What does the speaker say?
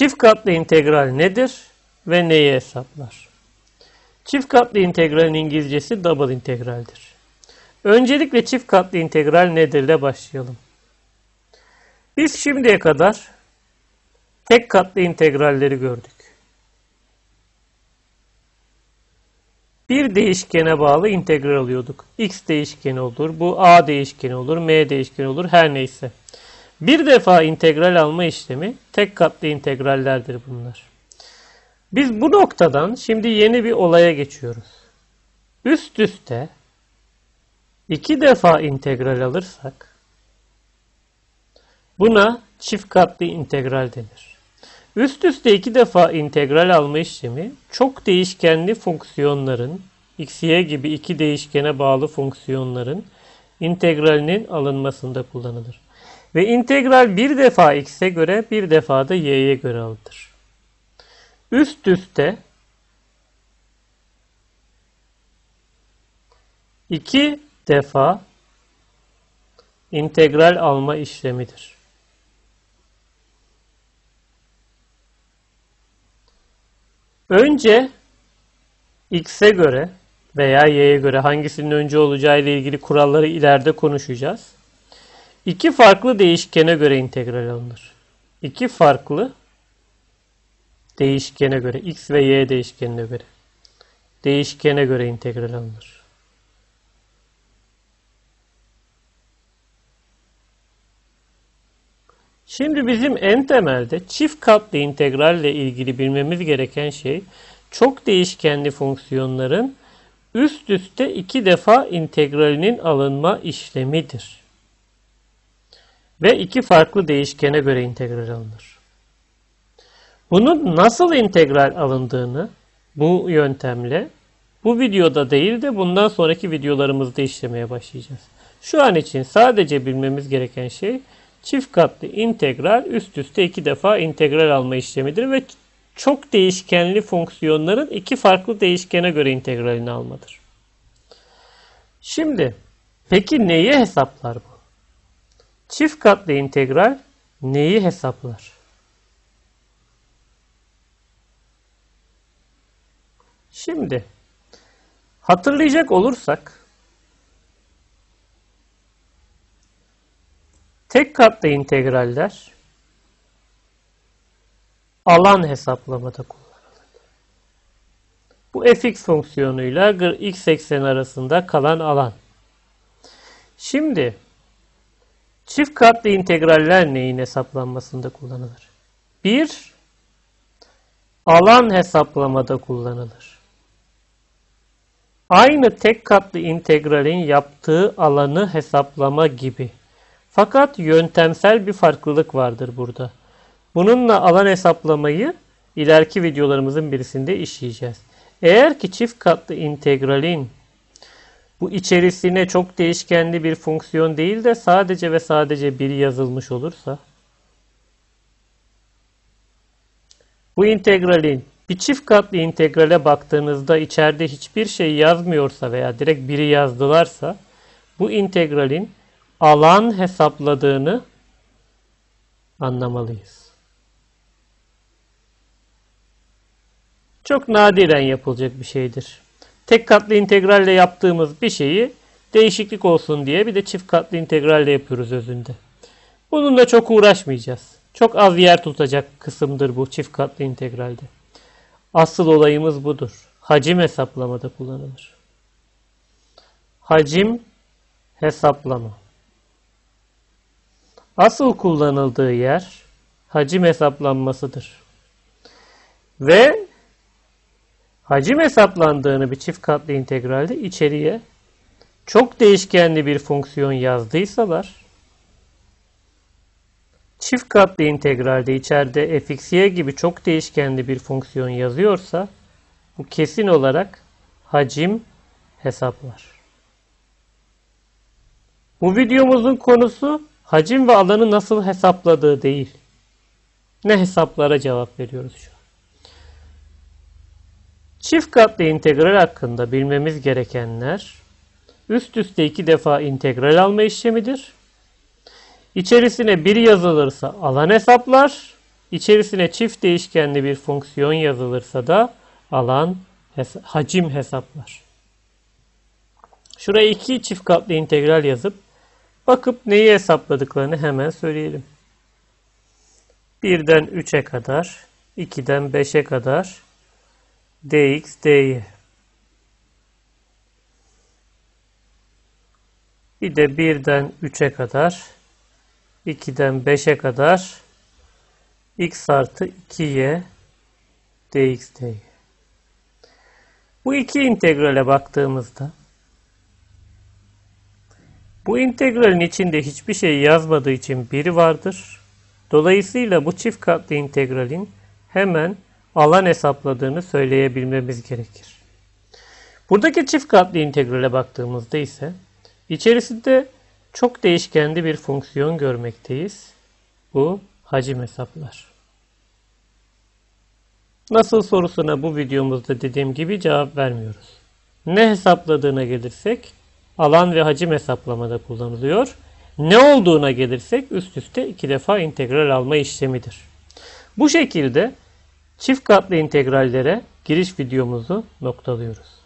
Çift katlı integral nedir ve neyi hesaplar? Çift katlı integralin İngilizcesi double integraldir. Öncelikle çift katlı integral nedir ile başlayalım. Biz şimdiye kadar tek katlı integralleri gördük. Bir değişkene bağlı integral alıyorduk. X değişkeni olur, bu A değişkeni olur, M değişkeni olur, her neyse. Bir defa integral alma işlemi tek katlı integrallerdir bunlar. Biz bu noktadan şimdi yeni bir olaya geçiyoruz. Üst üste iki defa integral alırsak buna çift katlı integral denir. Üst üste iki defa integral alma işlemi çok değişkenli fonksiyonların x, y gibi iki değişkene bağlı fonksiyonların integralinin alınmasında kullanılır. Ve integral bir defa x'e göre bir defa da y'ye göre alınır. Üst üste iki defa integral alma işlemidir. Önce x'e göre veya y'ye göre hangisinin önce olacağı ile ilgili kuralları ileride konuşacağız. İki farklı değişkene göre integral alınır. İki farklı değişkene göre x ve y değişkenine göre değişkene göre integral alınır. Şimdi bizim en temelde çift katlı integralle ilgili bilmemiz gereken şey çok değişkenli fonksiyonların üst üste iki defa integralinin alınma işlemidir. Ve iki farklı değişkene göre integral alınır. Bunun nasıl integral alındığını bu yöntemle bu videoda değil de bundan sonraki videolarımızda işlemeye başlayacağız. Şu an için sadece bilmemiz gereken şey çift katlı integral üst üste iki defa integral alma işlemidir ve çok değişkenli fonksiyonların iki farklı değişkene göre integralini almadır. Şimdi peki neyi hesaplar bu? Çift katlı integral neyi hesaplar? Şimdi hatırlayacak olursak tek katlı integraller alan hesaplamada kullanılır. Bu fx fonksiyonuyla x eksen arasında kalan alan. Şimdi çift katlı integraller neyin hesaplanmasında kullanılır? Bir, alan hesaplamada kullanılır. Aynı tek katlı integralin yaptığı alanı hesaplama gibi. Fakat yöntemsel bir farklılık vardır burada. Bununla alan hesaplamayı ileriki videolarımızın birisinde işleyeceğiz. Eğer ki çift katlı integralin bu içerisine çok değişkenli bir fonksiyon değil de sadece ve sadece bir yazılmış olursa bu integralin bir çift katlı integrale baktığınızda içeride hiçbir şey yazmıyorsa veya direkt biri yazdılarsa bu integralin alan hesapladığını anlamalıyız. Çok nadiren yapılacak bir şeydir. Tek katlı integralle yaptığımız bir şeyi değişiklik olsun diye bir de çift katlı integralle yapıyoruz özünde. Bununla çok uğraşmayacağız. Çok az yer tutacak kısımdır bu çift katlı integralde. Asıl olayımız budur. Hacim hesaplamada kullanılır. Hacim hesaplama. Asıl kullanıldığı yer hacim hesaplanmasıdır. Ve hacim hesaplandığını bir çift katlı integralde içeriye çok değişkenli bir fonksiyon yazdıysalar çift katlı integralde içeride fxy gibi çok değişkenli bir fonksiyon yazıyorsa bu kesin olarak hacim hesaplar. Bu videomuzun konusu hacim ve alanı nasıl hesapladığı değil. Ne hesaplara cevap veriyoruz şu an. Çift katlı integral hakkında bilmemiz gerekenler üst üste iki defa integral alma işlemidir. İçerisine bir yazılırsa alan hesaplar, içerisine çift değişkenli bir fonksiyon yazılırsa da alan hacim hesaplar. Şuraya iki çift katlı integral yazıp bakıp neyi hesapladıklarını hemen söyleyelim. 1'den 3'e kadar, 2'den 5'e kadar dx, dy. Bir de 1'den 3'e kadar, 2'den 5'e kadar x artı 2y dx, dy. Bu iki integrale baktığımızda bu integralin içinde hiçbir şey yazmadığı için 1 vardır. Dolayısıyla bu çift katlı integralin hemen alan hesapladığını söyleyebilmemiz gerekir. Buradaki çift katlı integrale baktığımızda ise içerisinde çok değişkenli bir fonksiyon görmekteyiz. Bu hacim hesaplar. Nasıl sorusuna bu videomuzda dediğim gibi cevap vermiyoruz. Ne hesapladığına gelirsek alan ve hacim hesaplamada kullanılıyor. Ne olduğuna gelirsek üst üste iki defa integral alma işlemidir. Bu şekilde çift katlı integrallere giriş videomuzu noktalıyoruz.